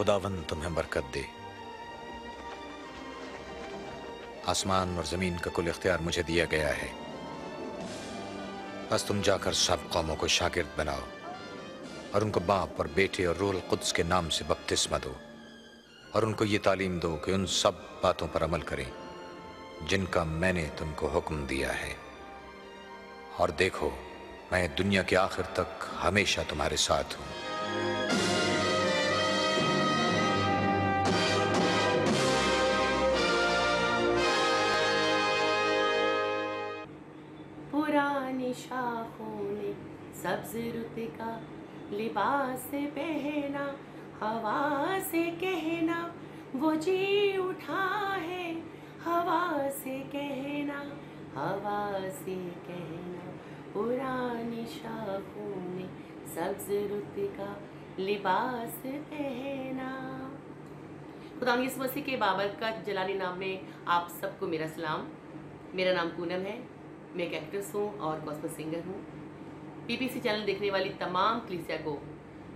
खुदावन तुम्हें बरकत दे। आसमान और ज़मीन का कुल इख्तियार मुझे दिया गया है। बस तुम जाकर सब कौमों को शागिर्द बनाओ और उनको बाप और बेटे और रूल कुद्स के नाम से बपतिस्मा दो और उनको ये तालीम दो कि उन सब बातों पर अमल करें, जिनका मैंने तुमको हुक्म दिया है। और देखो, मैं दुनिया के आखिर तक हमेशा तुम्हारे साथ हूँ। पुरानी शाखों ने सब्ज रुत का लिबास पहना, हवा से कहना, वो जी उठा है, हवा से कहना, हवा से कहना। पुरानी शाखों ने सब्ज रुत का लिबास पहना। खुदा इस मसीह के बाबरकत जलाली नाम में आप सबको मेरा सलाम। मेरा नाम पूनम है। मैं एक एक्ट्रेस हूँ और कॉस्मस सिंगर हूँ। पीपीसी चैनल देखने वाली तमाम क्लिसिया को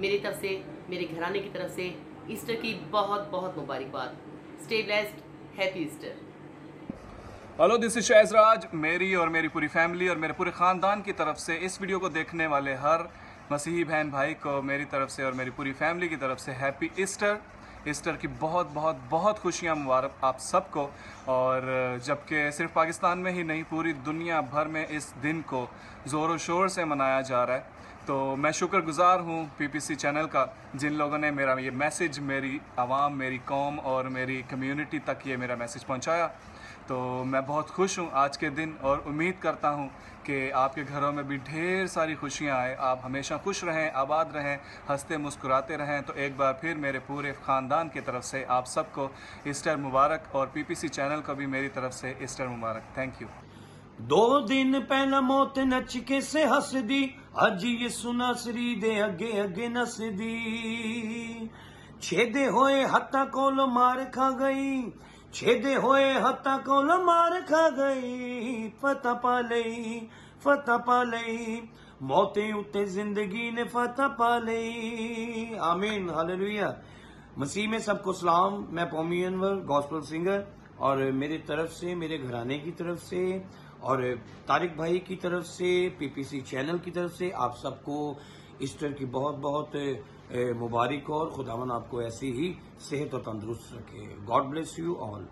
मेरी तरफ़ से, मेरे घराने की तरफ़ से ईस्टर की बहुत बहुत मुबारकबाद। Stay blessed happy Easter hello this is शहज राज मेरी और मेरी पूरी फैमिली और मेरे पूरे ख़ानदान की तरफ़ से इस वीडियो को देखने वाले हर मसीही बहन भाई को मेरी तरफ़ से और मेरी पूरी फैमिली की तरफ़ से हैप्पी ईस्टर ईस्टर की बहुत बहुत बहुत खुशियाँ मुबारक आप सबको। और जबकि सिर्फ़ पाकिस्तान में ही नहीं, पूरी दुनिया भर में इस दिन को ज़ोर शोर से मनाया जा रहा है। तो मैं शुक्रगुजार हूँ पीपीसी चैनल का, जिन लोगों ने मेरा ये मैसेज, मेरी आवाम, मेरी कौम और मेरी कम्युनिटी तक ये मेरा मैसेज पहुँचाया। तो मैं बहुत खुश हूँ आज के दिन और उम्मीद करता हूँ कि आपके घरों में भी ढेर सारी खुशियाँ आए। आप हमेशा खुश रहें, आबाद रहें, हँसते मुस्कुराते रहें। तो एक बार फिर मेरे पूरे ख़ानदान की तरफ़ से आप सबको ईस्टर मुबारक और पीपीसी चैनल को भी मेरी तरफ़ से ईस्टर मुबारक। थैंक यू दो दिन पहला मौत नचके से हंस दी अज ये सुना श्री दे अगे अगे नस दी छेदे होए हत्ता कोलो मार खा गई छेदे होए हत्ता को मार खा गई फता पा ली फता पा ली मौते उत्ते ज़िंदगी ने फता पा ली आमीन, हालेलुया। मसीह में सबको सलाम। मैं पोमी अनवर, गॉस्पल सिंगर, और मेरे तरफ़ से, मेरे घराने की तरफ़ से, और तारिक भाई की तरफ़ से, पीपीसी चैनल की तरफ़ से आप सबको ईस्टर की बहुत बहुत मुबारक और खुदावन आपको ऐसी ही सेहत और तंदुरुस्त रखे। God bless you all